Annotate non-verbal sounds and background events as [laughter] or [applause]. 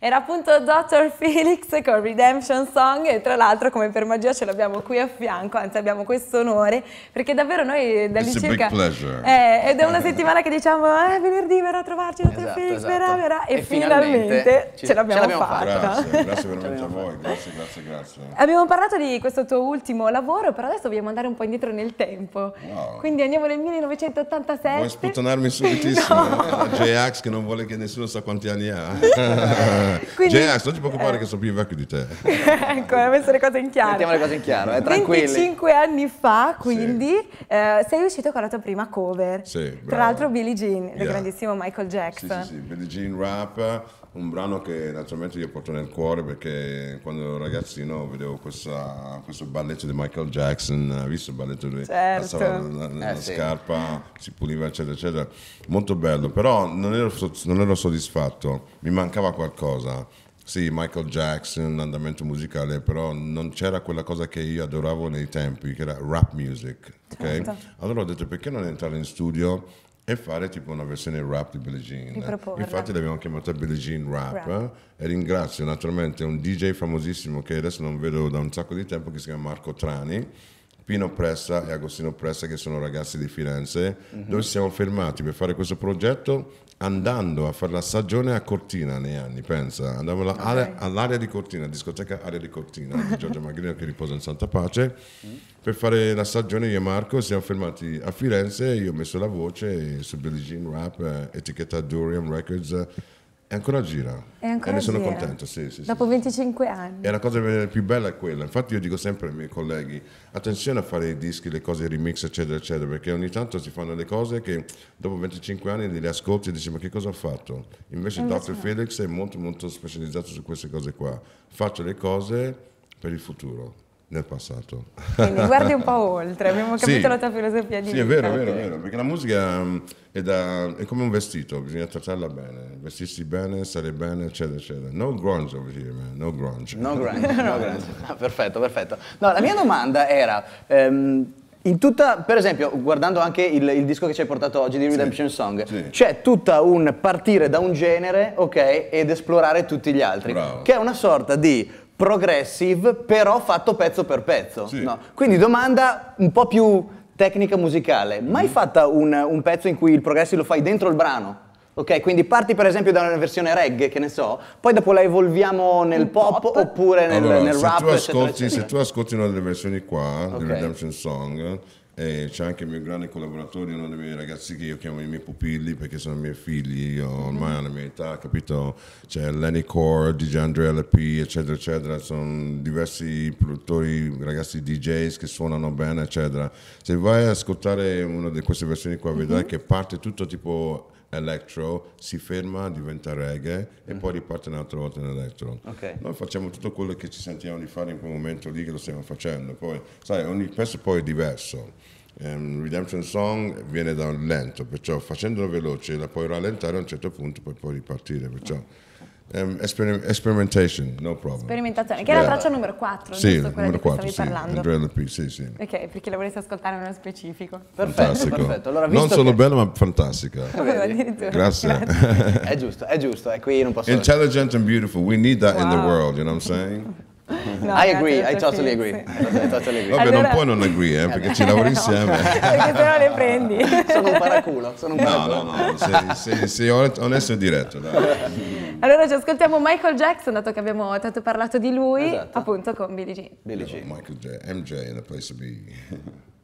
Era appunto Dr. Felix con Redemption Song e tra l'altro come per magia ce l'abbiamo qui a fianco, anzi abbiamo questo onore perché davvero noi dall'incirca... Eh, ed è una settimana che diciamo eh, venerdì verrà a trovarci Dr. Esatto, Felix, esatto. verrà, verrà e, e finalmente, ce l'abbiamo fatta. Grazie, [laughs] grazie veramente a voi, grazie, grazie, grazie. Abbiamo parlato di questo tuo ultimo lavoro, però adesso vogliamo andare un po' indietro nel tempo. Wow. Quindi andiamo nel 1987. Vuoi sputtanarmi subitissimo? [laughs] no. J-Ax che non vuole che nessuno sa quanti anni ha. [laughs] Quindi, J-Ax, non ti preoccupare eh. che sono più vecchio di te. [laughs] ecco, abbiamo messo le cose in chiaro. Mettiamo le cose in chiaro, eh, tranquilli. 25 anni fa, quindi, sì. eh, sei uscito con la tua prima cover. Sì, Tra l'altro Billie Jean, yeah. del grandissimo Michael Jackson. Sì, sì, sì, Billie Jean rap, un brano che naturalmente io porto nel cuore perché quando ero ragazzino vedevo questa, questo balletto di Michael Jackson, ha visto il balletto lui? Certo. La, la, la, eh, la scarpa, si puliva eccetera eccetera, molto bello, però non ero, non ero soddisfatto, mi mancava qualcosa sì, Michael Jackson, l'andamento musicale, però non c'era quella cosa che io adoravo nei tempi, che era rap music. Okay? Certo. Allora ho detto perché non entrare in studio e fare tipo una versione rap di Billie Jean. Infatti l'abbiamo chiamata Billie Jean Rap, rap. Eh? e ringrazio naturalmente un DJ famosissimo che adesso non vedo da un sacco di tempo che si chiama Marco Trani. Pino Pressa e Agostino Pressa che sono ragazzi di Firenze, mm-hmm. dove ci siamo fermati per fare questo progetto andando a fare la stagione a Cortina nei anni, pensa, andavo okay. all'area di Cortina, discoteca Area di Cortina di Giorgio Magrino che riposa in Santa Pace, mm. per fare la stagione io e Marco siamo fermati a Firenze, io ho messo la voce su Billie Jean Rap, eh, etichetta Durium Records, e ancora gira. E ancora e ne sono gira. contento, sì, sì. Dopo sì. 25 anni. E la cosa più bella è quella. Infatti io dico sempre ai miei colleghi, attenzione a fare i dischi, le cose, i remix, eccetera, eccetera, perché ogni tanto si fanno le cose che dopo 25 anni li ascolti e dici ma che cosa ho fatto? Invece, Invece Dr. Felix è molto, molto specializzato su queste cose qua. Faccio le cose per il futuro nel passato. Quindi guardi un po' [laughs] oltre, abbiamo capito sì, la tua filosofia di sì, vita. Sì, è vero, è vero, è vero, perché la musica mm, è, da, è, come un vestito, bisogna trattarla bene, vestirsi bene, stare bene, eccetera, eccetera. No grunge over here, man, no grunge. No [laughs] grunge, no grunge. Ah, perfetto, perfetto. No, la mia domanda era... Um, in tutta, per esempio, guardando anche il, il, disco che ci hai portato oggi di Redemption sì, Song, sì. c'è tutta un partire da un genere, ok, ed esplorare tutti gli altri, Bravo. che è una sorta di progressive, però fatto pezzo per pezzo. Sì. No? Quindi domanda un po' più tecnica musicale. Mai mm. fatta un, un, pezzo in cui il progressive lo fai dentro il brano? Ok, quindi parti per esempio da una versione reggae, che ne so, poi dopo la evolviamo nel pop, pop, oppure nel, allora, nel se rap. Tu ascolti, se tu ascolti una delle versioni qua, okay. di Redemption Song, e c'è anche il mio grande collaboratore, uno dei miei ragazzi che io chiamo i miei pupilli perché sono i miei figli, io ormai alla mia età, capito? C'è Lenny Core, DJ Andre LP, eccetera, eccetera, sono diversi produttori, ragazzi DJs che suonano bene, eccetera. Se vai ad ascoltare una di queste versioni qua, vedrai mm-hmm. che parte tutto tipo electro, si ferma, diventa reggae e mm. poi riparte un'altra volta in electro. Okay. Noi facciamo tutto quello che ci sentiamo di fare in quel momento lì che lo stiamo facendo. Poi, sai, ogni pezzo poi è diverso. Um, Redemption Song viene da un lento, perciò facendolo veloce la puoi rallentare a un certo punto, poi puoi ripartire. Perciò Um, exper experimentation, no problem. Sperimentazione, che è la traccia numero 4, sì, giusto? Quella numero 4, sì, parlando. Sì, sì. Ok, per chi la volesse ascoltare nello specifico. Perfetto, Fantastico. perfetto. Allora, non solo che... bella, ma fantastica. [laughs] Grazie. Grazie. è giusto, è giusto, è qui non posso... Intelligent and beautiful, we need that wow. in the world, you know what I'm saying? No, I agree, I totally agree. I totally agree. Vabbè, allora... non puoi non agree, eh, perché ci [laughs] lavori insieme. [laughs] perché se no le prendi. sono un paraculo, sono un paraculo. No, no, no, sei, sei, sei onesto e diretto. Dai. Allora ci ascoltiamo Michael Jackson, dato che abbiamo tanto parlato di lui, esatto. appunto con Billie Jean. Billie Jean. Michael J, MJ in the place to be. [laughs]